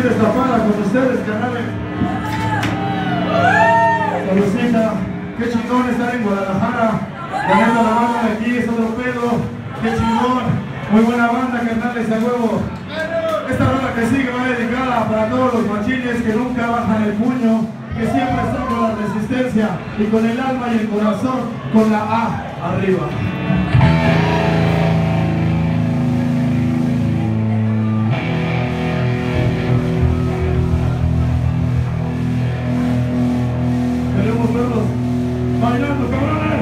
Zapata con ustedes, canales. Salucita, qué chingón estar en Guadalajara, ganando la banda de aquí, es otro pedo, qué chingón, muy buena banda, carnales, a huevo. Esta rola que sigue va dedicada para todos los machines que nunca bajan el puño, que siempre están con la resistencia y con el alma y el corazón, con la A arriba. podemos verlos bailando, cabrones.